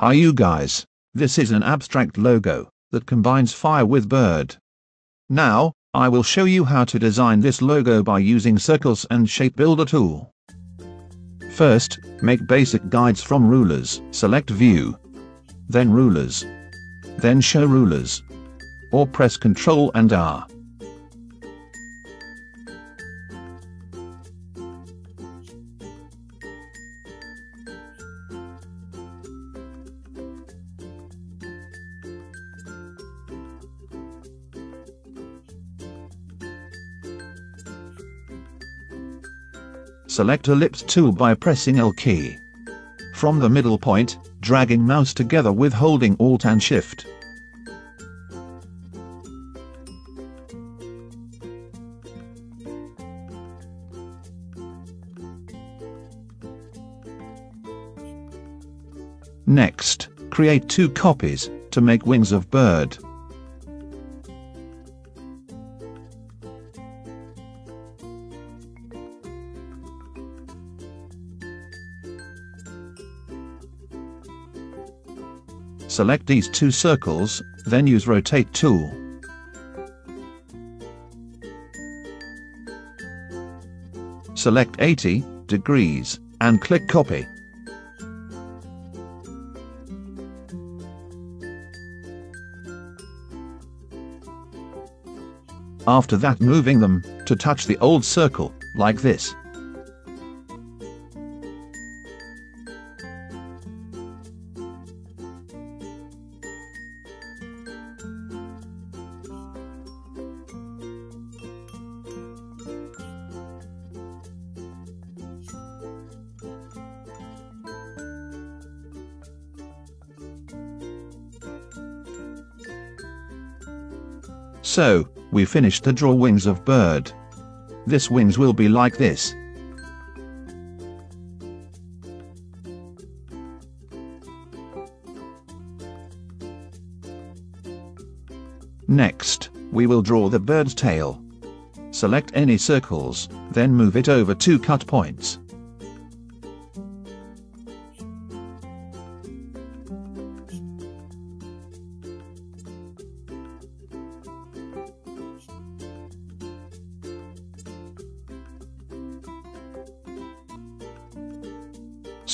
Hi you guys, this is an abstract logo that combines fire with bird. Now, I will show you how to design this logo by using circles and shape builder tool. First, make basic guides from rulers. Select view. Then rulers. Then show rulers. Or press Ctrl and R. Select Ellipse tool by pressing L key. From the middle point, dragging mouse together with holding Alt and Shift. Next, create two copies to make wings of bird. Select these two circles, then use Rotate tool. Select 80 degrees, and click Copy. After that moving them, to touch the old circle, like this. So, we finished the draw wings of bird. This wings will be like this. Next, we will draw the bird's tail. Select any circles, then move it over two cut points.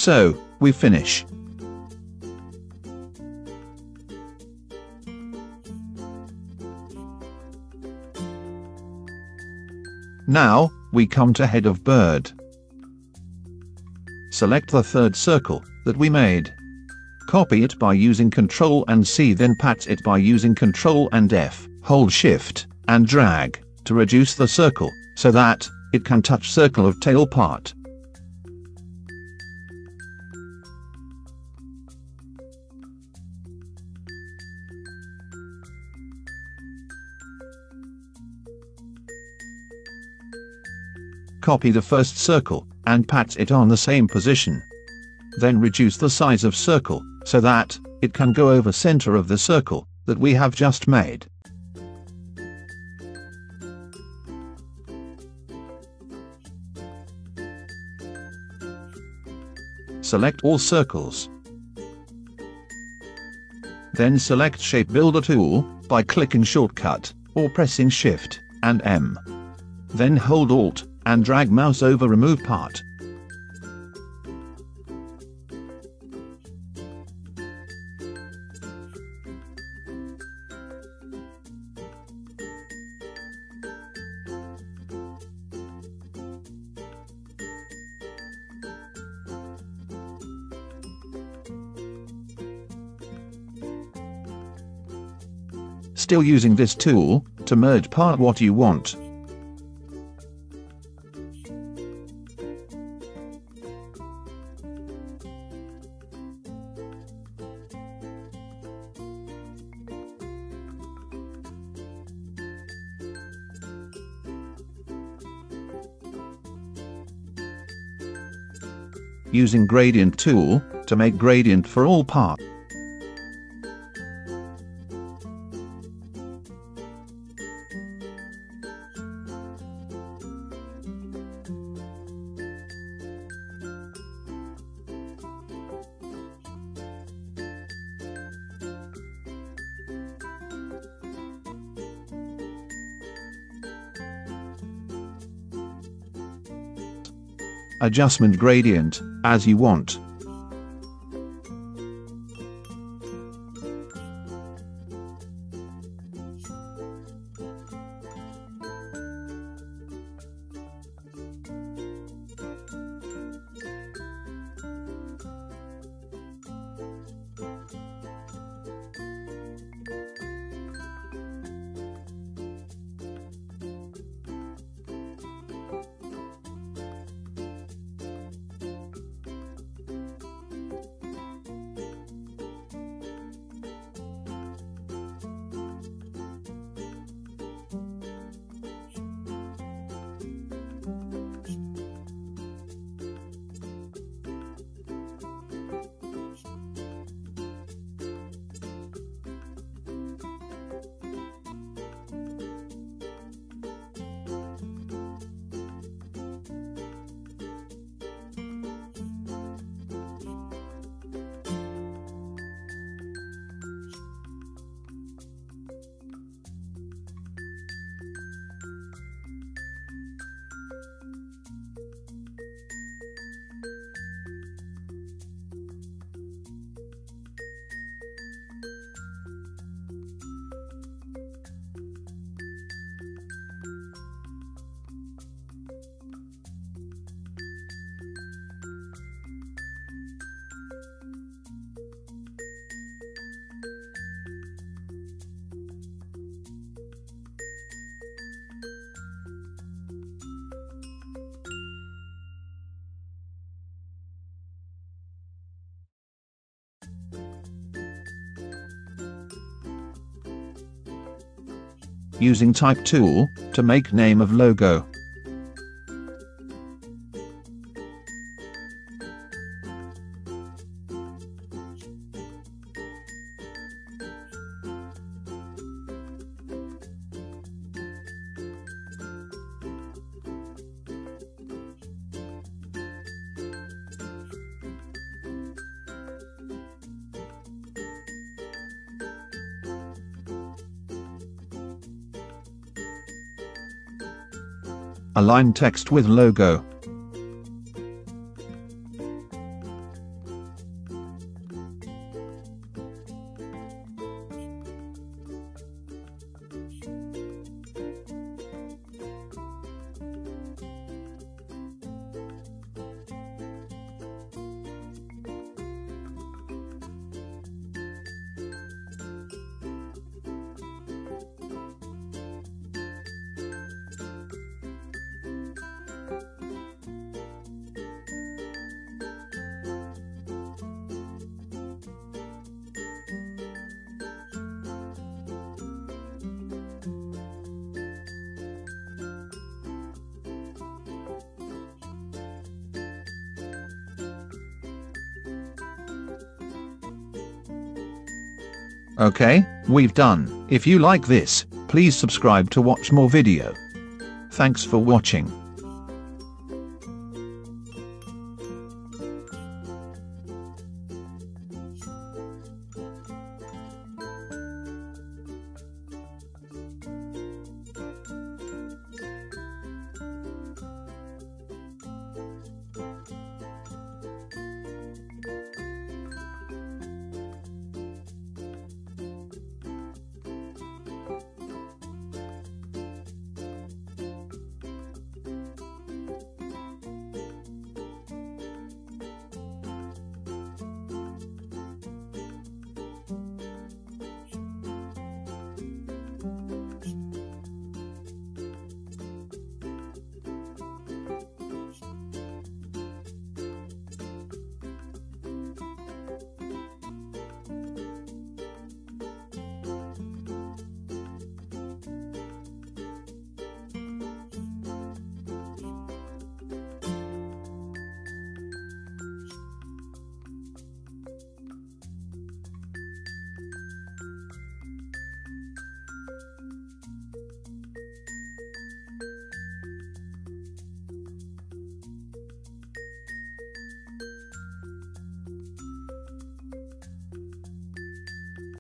So, we finish. Now, we come to head of bird. Select the third circle that we made. Copy it by using Ctrl and C then pat it by using Ctrl and F, hold shift, and drag, to reduce the circle, so that, it can touch circle of tail part. Copy the first circle, and pat it on the same position. Then reduce the size of circle, so that, it can go over center of the circle, that we have just made. Select all circles. Then select Shape Builder tool, by clicking Shortcut, or pressing Shift, and M. Then hold Alt, and drag mouse over remove part. Still using this tool, to merge part what you want. Using gradient tool, to make gradient for all part. Adjustment gradient, as you want. Using type tool to make name of logo. Align text with logo. Okay, we've done. If you like this, please subscribe to watch more video. Thanks for watching.